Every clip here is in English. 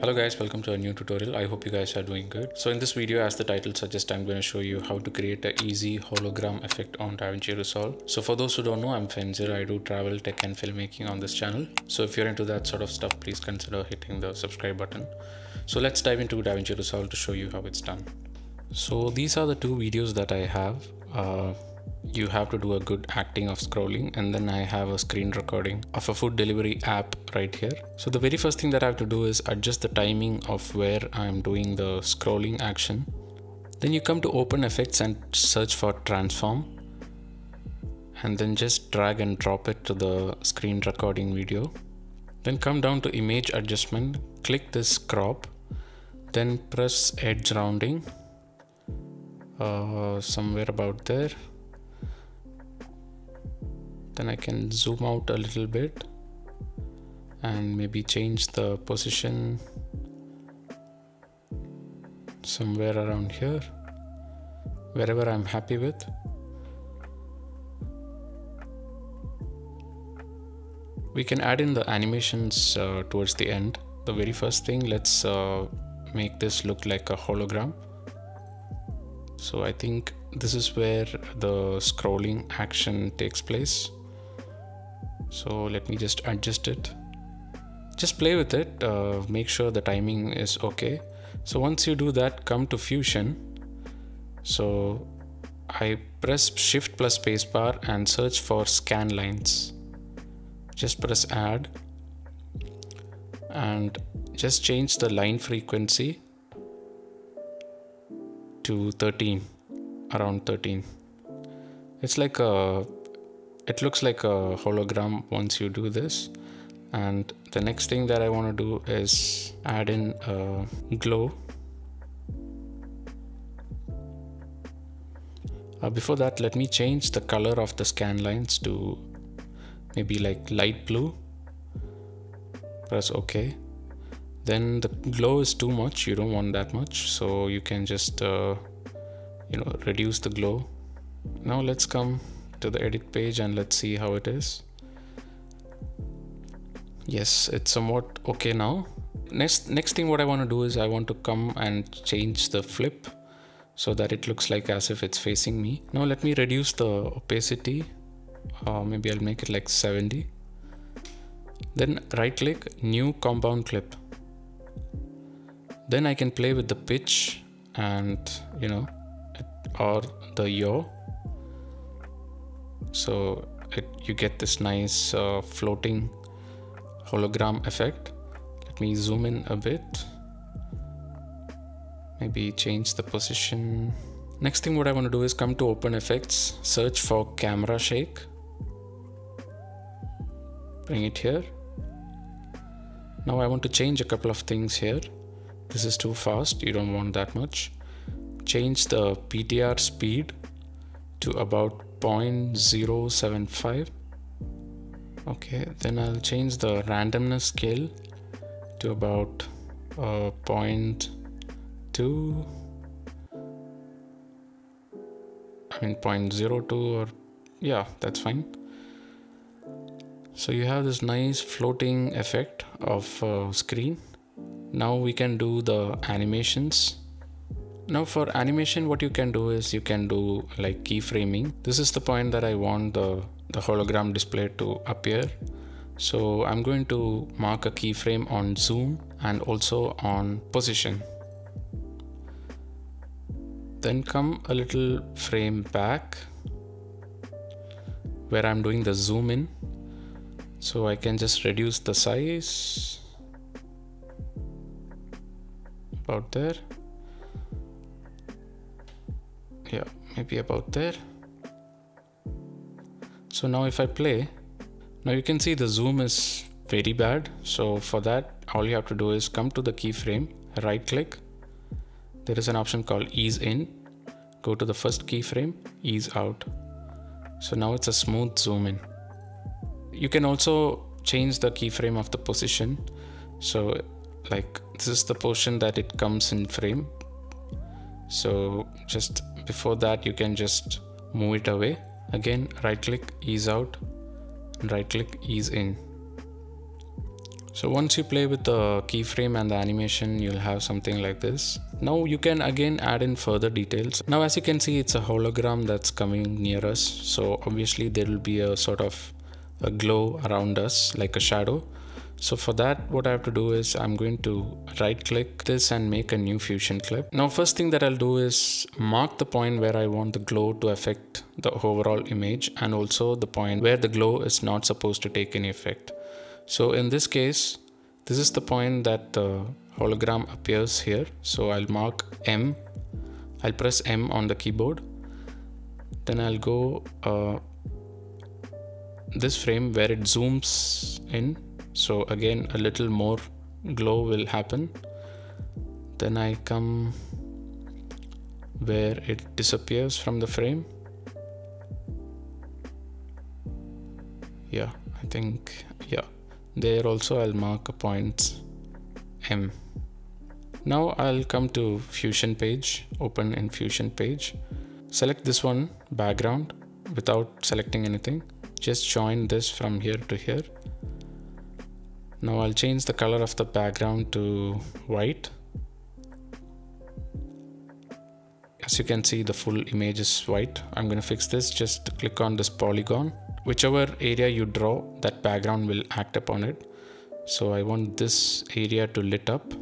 Hello guys, welcome to a new tutorial. I hope you guys are doing good. So in this video, as the title suggests, I'm going to show you how to create an easy hologram effect on DaVinci Resolve. So for those who don't know, I'm Fenzir. I do travel, tech and filmmaking on this channel. So if you're into that sort of stuff, please consider hitting the subscribe button. So let's dive into DaVinci Resolve to show you how it's done. So these are the two videos that I have. Uh, you have to do a good acting of scrolling and then I have a screen recording of a food delivery app right here. So the very first thing that I have to do is adjust the timing of where I'm doing the scrolling action. Then you come to open effects and search for transform and then just drag and drop it to the screen recording video. Then come down to image adjustment, click this crop, then press edge rounding uh, somewhere about there then I can zoom out a little bit and maybe change the position somewhere around here wherever I'm happy with. We can add in the animations uh, towards the end. The very first thing let's uh, make this look like a hologram. So I think this is where the scrolling action takes place so let me just adjust it. Just play with it uh, make sure the timing is okay. So once you do that come to fusion. So I press shift plus spacebar and search for scan lines. Just press add. And just change the line frequency to 13 around 13 it's like a it looks like a hologram once you do this. And the next thing that I want to do is add in a glow. Uh, before that let me change the color of the scan lines to maybe like light blue. Press ok. Then the glow is too much. You don't want that much. So you can just uh, you know reduce the glow. Now let's come to the edit page and let's see how it is. Yes it's somewhat okay now. Next next thing what I want to do is I want to come and change the flip so that it looks like as if it's facing me. Now let me reduce the opacity. Uh, maybe I'll make it like 70 then right click new compound clip. Then I can play with the pitch and you know or the yaw so it, you get this nice uh, floating hologram effect. Let me zoom in a bit. Maybe change the position. Next thing what I want to do is come to open effects. Search for camera shake. Bring it here. Now I want to change a couple of things here. This is too fast you don't want that much. Change the PTR speed to about 0.075 okay then I'll change the randomness scale to about uh, 0.2 I mean 0.02 or yeah that's fine. So you have this nice floating effect of uh, screen. Now we can do the animations now for animation what you can do is you can do like keyframing. This is the point that I want the, the hologram display to appear. So I'm going to mark a keyframe on zoom and also on position. Then come a little frame back where I'm doing the zoom in. So I can just reduce the size. About there yeah maybe about there. So now if I play now you can see the zoom is very bad. So for that all you have to do is come to the keyframe right click. There is an option called ease in. Go to the first keyframe ease out. So now it's a smooth zoom in. You can also change the keyframe of the position. So like this is the portion that it comes in frame so just before that you can just move it away again right click ease out right click ease in So once you play with the keyframe and the animation, you'll have something like this. Now you can again add in further details. Now as you can see, it's a hologram that's coming near us. So obviously there will be a sort of a glow around us like a shadow. So for that, what I have to do is I'm going to right click this and make a new fusion clip. Now, first thing that I'll do is mark the point where I want the glow to affect the overall image and also the point where the glow is not supposed to take any effect. So in this case, this is the point that the hologram appears here. So I'll mark M. I'll press M on the keyboard. Then I'll go uh, this frame where it zooms in. So again, a little more glow will happen. Then I come where it disappears from the frame. Yeah, I think, yeah. There also I'll mark a point M. Now I'll come to fusion page open in fusion page. Select this one background without selecting anything. Just join this from here to here now I'll change the color of the background to white. As you can see the full image is white. I'm gonna fix this. Just click on this polygon. Whichever area you draw that background will act upon it. So I want this area to lit up.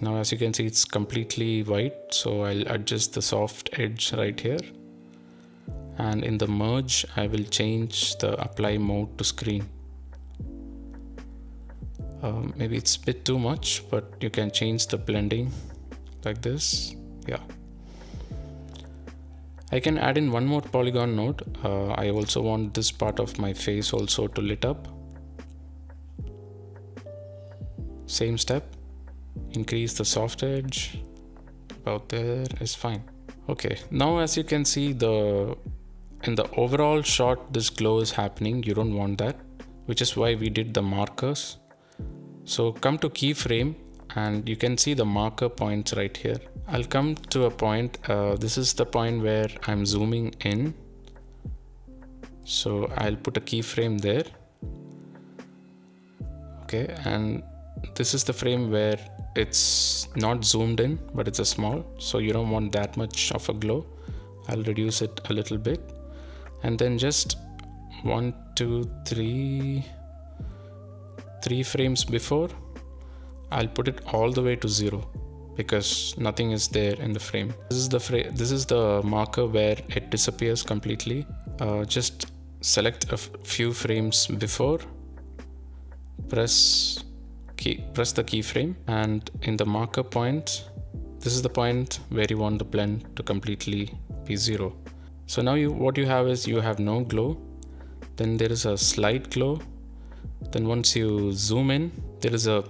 Now as you can see it's completely white. So I'll adjust the soft edge right here. And in the merge I will change the apply mode to screen um, maybe it's a bit too much but you can change the blending like this yeah I can add in one more polygon node. Uh, I also want this part of my face also to lit up. Same step, increase the soft edge, about there is fine. Okay, now as you can see the in the overall shot this glow is happening, you don't want that, which is why we did the markers. So come to keyframe and you can see the marker points right here. I'll come to a point uh, this is the point where I'm zooming in. So I'll put a keyframe there. Okay and this is the frame where it's not zoomed in but it's a small so you don't want that much of a glow. I'll reduce it a little bit. And then just one two three three frames before I'll put it all the way to zero because nothing is there in the frame. This is the frame. This is the marker where it disappears completely. Uh, just select a few frames before. Press key. Press the keyframe, and in the marker point, this is the point where you want the blend to completely be zero. So now you what you have is you have no glow. Then there is a slight glow. Then once you zoom in, there is a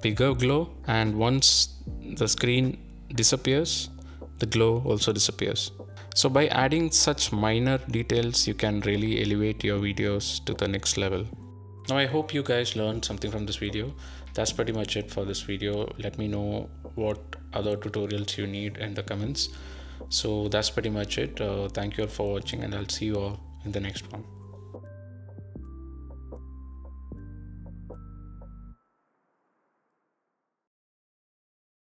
bigger glow and once the screen disappears, the glow also disappears. So by adding such minor details, you can really elevate your videos to the next level. Now I hope you guys learned something from this video. That's pretty much it for this video. Let me know what other tutorials you need in the comments. So that's pretty much it. Uh, thank you all for watching and I'll see you all in the next one.